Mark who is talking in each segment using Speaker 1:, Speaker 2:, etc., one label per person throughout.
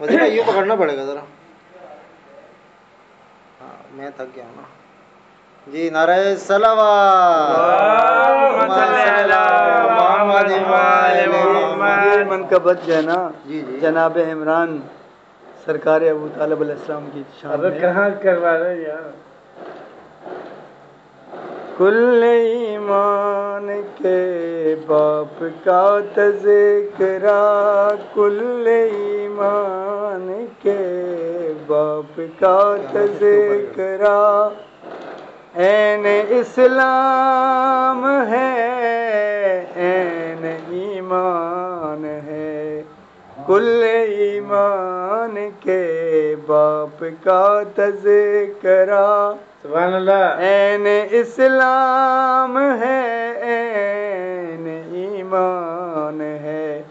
Speaker 1: وزیر یہ پکڑنا پڑے گا ذرا ہاں میں تھک گیا ہوں نا جی نعرہ
Speaker 2: یہ منقبت جو ہے نا
Speaker 1: جی جی
Speaker 2: جناب عمران سرکار ابو طالب علیہ السلام کی شان
Speaker 3: کہاں کروا رہے یار
Speaker 2: کل ایمان کے باپ کا تذکرہ، کل ایمان کے باپ کا تذکرہ۔ این اسلام ہے این ایمان کل ایمان کے باپ کا تذکرہ۔
Speaker 3: سبحان اللہ۔
Speaker 2: این اسلام ہے این ایمان ہے۔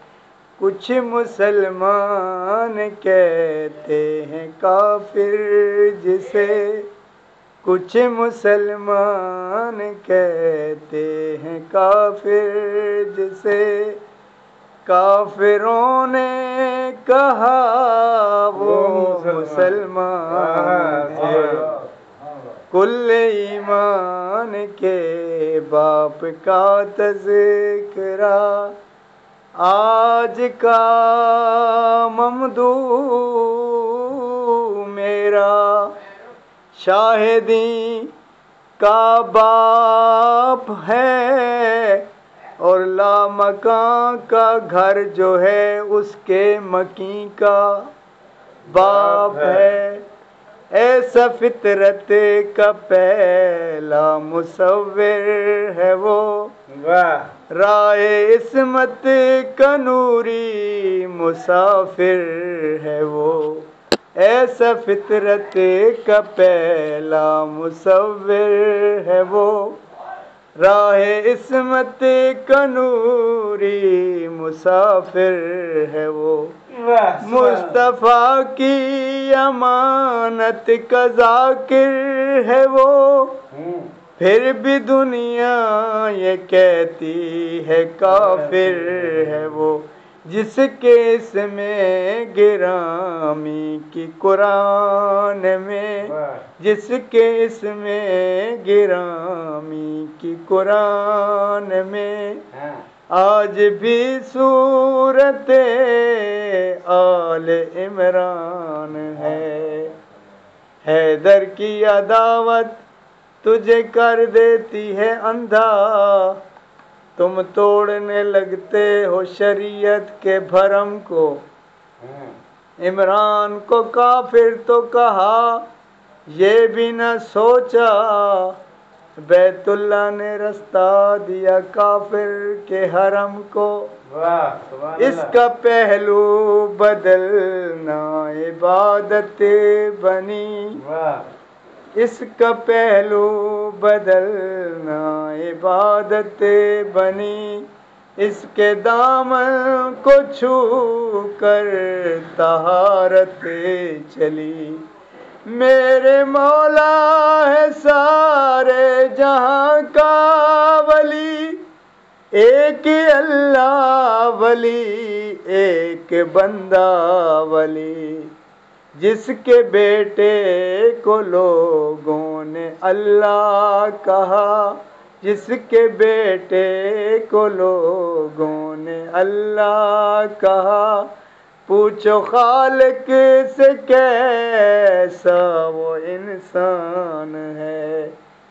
Speaker 2: کچھ مسلمان کہتے ہیں کافر جسے۔ کچھ مسلمان کہتے ہیں کافر جسے۔ کافروں نے کہا وہ مسلمان ہے۔ کل ایمان کے باپ کا تذکرہ۔ آج کا ممدو میرا۔ شاہدی کا باپ ہے۔ اور لامکان کا گھر جو ہے اس کے مکی کا باپ ہے۔ ایسا فطرت کا پہلا مصور ہے وہ۔ رائے عصمت کا نوری مسافر ہے وہ۔ ایسا فطرت کا پہلا مصور ہے وہ۔ راہ عصمت کا نوری مسافر ہے وہ۔ مصطفیٰ کی امانت کا ذاکر ہے وہ۔ پھر بھی دنیا یہ کہتی ہے کافر ہے وہ۔ جس کے اس میں گرامی کی قرآن میں جس کے اس میں گرامی کی قرآن میں آج بھی صورت آل عمران ہے۔ حیدر کی عداوت تجھے کر دیتی ہے اندھا۔ تم توڑنے لگتے ہو شریعت کے بھرم کو۔ عمران کو کافر تو کہا یہ بھی نہ سوچا۔ بیت اللہ نے رستہ دیا کافر کے حرم کو۔ اس کا پہلو بدلنا عبادت بنی۔ اس کا پہلو بدلنا عبادت بنی، اس کے دامن کو چھو کر طہارت چلی۔ میرے مولا ہے سارے جہاں کا ولی، ایک اللہ ولی، ایک بندہ ولی۔ جس کے بیٹے کو لوگوں نے اللہ کہا، جس کے بیٹے کو لوگوں نے اللہ کہا، پوچھو خالق سے کیسا وہ انسان ہے۔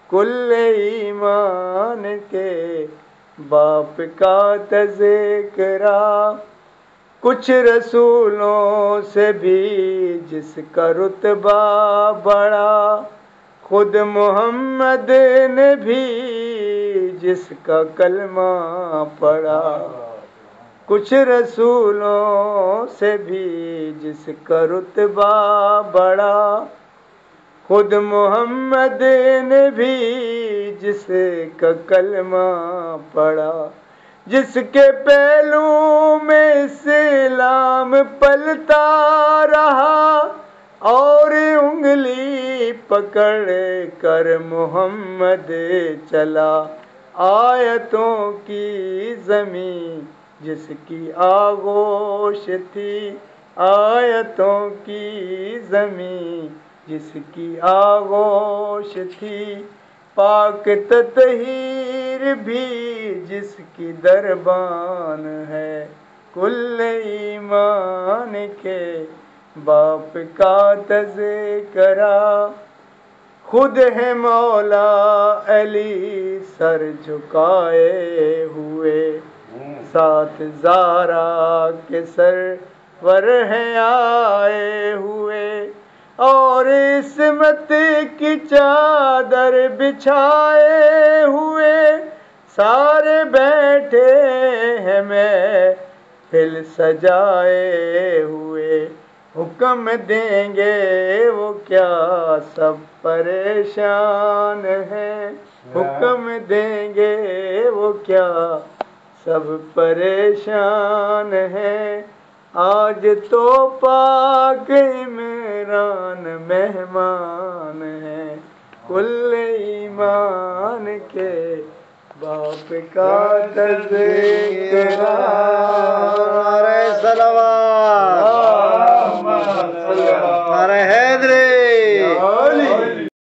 Speaker 2: کل ایمان کے باپ کا تذکرہ کچھ رسولوں سے بھی جس کا رتبہ بڑا، خود محمد نے بھی جس کا کلمہ پڑا۔ کچھ رسولوں سے بھی جس کا رتبہ بڑا، خود محمد نے بھی جس کا کلمہ پڑا۔ جس کے پہلو میں اسلام پلتا رہا اور انگلی پکڑ کر محمد چلا آیتوں کی زمین جس کی آغوش تھی، آیتوں کی زمین جس کی آغوش تھی۔ پاک تطہیر بھی جس کی دربان ہے، کل ایمان کے باپ کا تذکرہ۔ خود ہے مولا علی سر جھکائے ہوئے۔ ساتھ زارا کے سر ور ہیں آئے ہوئے۔ اور عصمت کی چادر بچھائے ہوئے سارے بیٹھے ہیں میں پھل سجائے ہوئے حکم دیں گے وہ کیا سب پریشان ہیں؟ حکم دیں گے وہ کیا سب پریشان ہیں؟ آج تو پاک عمران مہمان ہیں کل ایمان کے باپ کا تذکرہ۔
Speaker 1: نعرہ سلوات